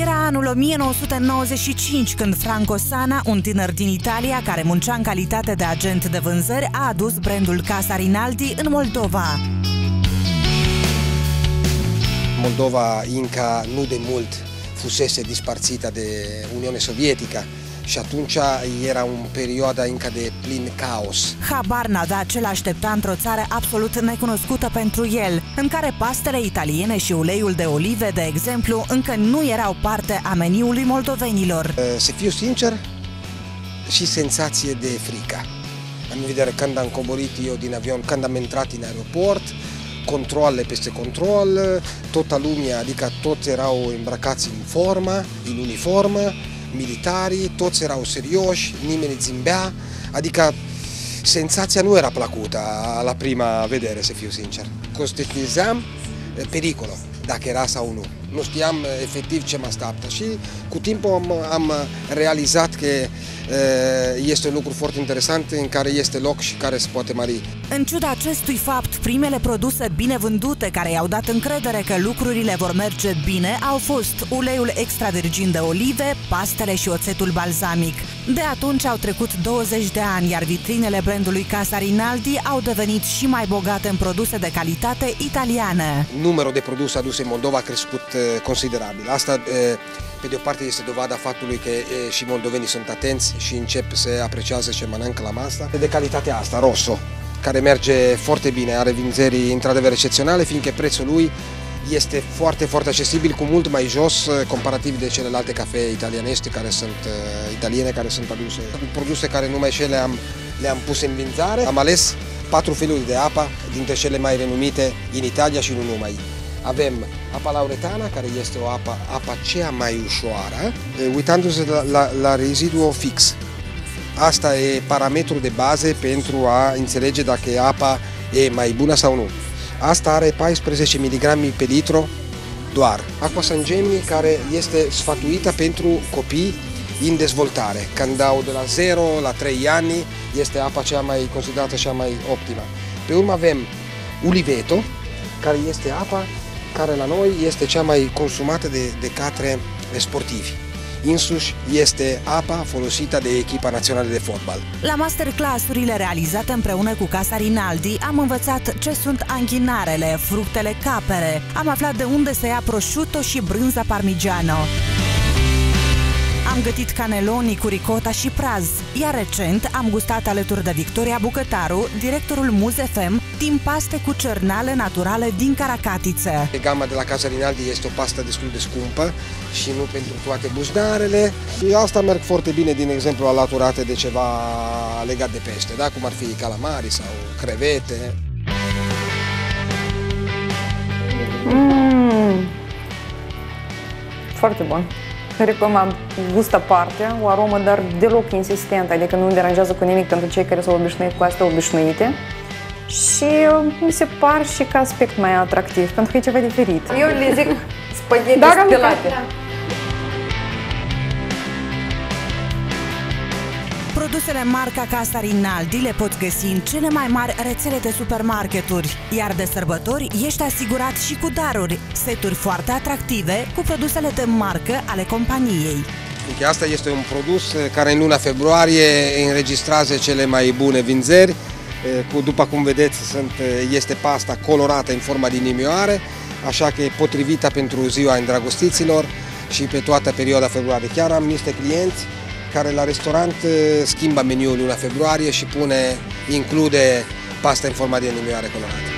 Era anul 1995 când Franco Sana, un tânăr din Italia care muncea în calitate de agent de vânzări, a adus brandul Casa Rinaldi în Moldova. Moldova Inca nu de mult fusese disparțită de Uniunea Sovietică și atunci era un perioadă încă de plin caos. Habar n-avea ce l-aștepta într-o țară absolut necunoscută pentru el, în care pastele italiene și uleiul de olive, de exemplu, încă nu erau parte a meniului moldovenilor. Să fiu sincer, și senzație de frică. Am vedere când am coborât eu din avion, când am intrat în aeroport, controle peste control, toată lumea, adică toți erau îmbrăcați în formă, în uniformă, militarii, toți erau serioși, nimeni zâmbea, adică senzația nu era plăcută la prima vedere, să fiu sincer. Conștientizam pericolul, dacă era sau nu. Nu știam efectiv ce mă așteaptă și cu timpul am, am realizat că este un lucru foarte interesant în care este loc și care se poate mări. În ciuda acestui fapt, primele produse bine vândute care i-au dat încredere că lucrurile vor merge bine au fost uleiul extra virgin de olive, pastele și oțetul balzamic. De atunci au trecut 20 de ani, iar vitrinele brandului Casa Rinaldi au devenit și mai bogate în produse de calitate italiană. Numărul de produse aduse în Moldova a crescut considerabil. Asta pe de o parte este dovada faptului că e, și moldovenii sunt atenți și încep să apreciază ce mănâncă la masă. De calitatea asta, Rosso, care merge foarte bine, are vinzării într-adevăr excepționale, fiindcă prețul lui este foarte, foarte accesibil, cu mult mai jos comparativ de celelalte cafee italianești care sunt uh, italiene, care sunt aduse. Produse care numai și le-am le -am pus în vinzare. Am ales patru feluri de apă dintre cele mai renumite în Italia și nu numai. Avem apa lauretana, care este o apă, apa cea mai ușoară, uitându-se la, la, la reziduul fix. Asta e parametrul de bază pentru a înțelege dacă apa e mai bună sau nu. Asta are 14 mg pe litru doar. Aqua San Gemini care este sfătuită pentru copii în dezvoltare. Când au de la 0 la 3 ani, este apa cea mai considerată cea mai optimă. Pe urmă avem Uliveto, care este apa care la noi este cea mai consumată de, de către sportivi. Insuși este apa folosită de echipa națională de fotbal. La masterclass-urile realizate împreună cu Casa Rinaldi am învățat ce sunt anghinarele, fructele capere. Am aflat de unde se ia prosciutto și brânza parmigiano. Am gătit caneloni cu ricota și praz, iar recent am gustat alături de Victoria Bucătaru, directorul Muzefem, din paste cu cernale naturale din Caracatițe. Gama de la Casa Rinaldi este o pastă destul de scumpă și nu pentru toate buzdarele. Și asta merg foarte bine, din exemplu, alaturate de ceva legat de pește, da? cum ar fi calamari sau crevete. Mm. Foarte bun. Recomand gust aparte, o aromă, dar deloc insistent, adică nu deranjează cu nimic pentru cei care s-au obișnuit cu astea obișnuite. Și mi se par și ca aspect mai atractiv, pentru că e ceva diferit. Eu le zic spaghetti da, Produsele marca Casa Rinaldi le poți găsi în cele mai mari rețele de supermarketuri, iar de sărbători ești asigurat și cu daruri, seturi foarte atractive cu produsele de marcă ale companiei. Asta este un produs care în luna februarie înregistrează cele mai bune vinzări, cu, după cum vedeți sunt, este pasta colorată în forma de inimioare, așa că e potrivită pentru ziua îndrăgostiților și pe toată perioada februarie. Chiar am niște clienți care la restaurant schimbă meniul luna februarie și pune, include pasta în forma de inimioare colorată.